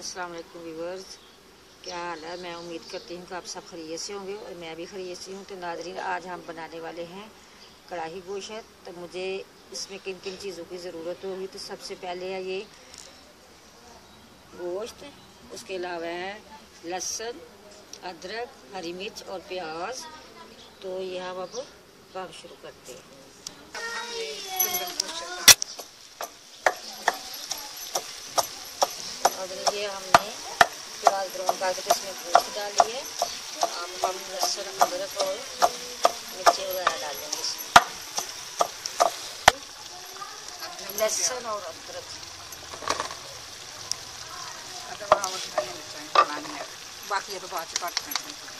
अस्सलाम वालेकुम व्यूवर्स क्या हाल है? मैं उम्मीद करती हूँ कि आप सब खरीत से होंगे और मैं भी खरीत से हूँ। तो नाजरीन, आज हम बनाने वाले हैं कढ़ाई गोश्त। तो मुझे इसमें किन किन चीज़ों की ज़रूरत होगी? तो सबसे पहले है ये गोश्त, उसके अलावा है लहसुन, अदरक, हरी मिर्च और प्याज। तो ये हम अब काम शुरू करते हैं। ये हमने प्याज ब्राउन करके तो इसमें भूख डाली है। अब हम लहसुन अदरक और मिर्ची वगैरह डालेंगे इसमें। लहसुन और अदरक। बाकी तो बात करते घट्ट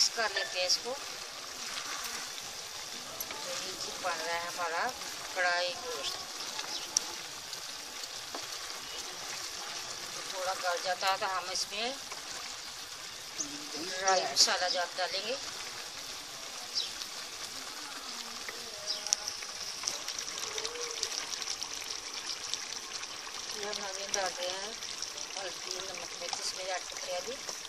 मिक्स कर लेते हैं इसको। तो नीचे बन रहा है हमारा, कढ़ाई गोश्त। तो थोड़ा गल जाता है तो हम इसमें। ड्राई मसाला जात डालेंगे। हम हमें डाल रहे हैं हल्दी, नमक मिर्च, इसमें ऐड करते हैं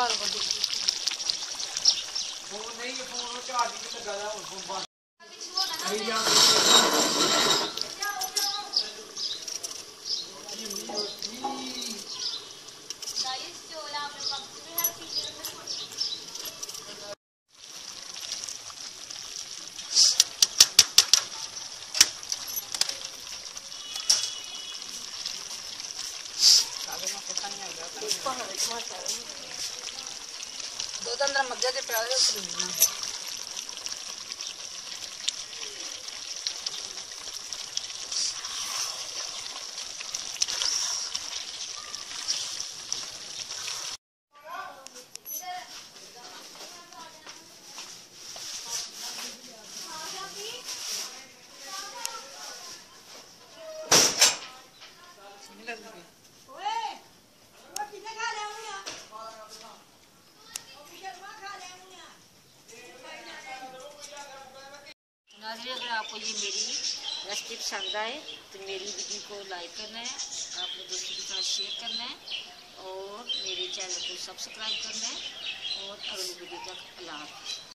बार बदल वो नहीं ये फोन का आदमी में गला उसको बात भैया Thank you. तो अंदर मज्जा के प्याज नाजरे अगर आपको ये मेरी रेसिपी पसंद आए तो मेरी वीडियो को लाइक करना है अपने दोस्तों के साथ शेयर करना है, और मेरे चैनल को सब्सक्राइब करना है, और अगली वीडियो तक अल्लाह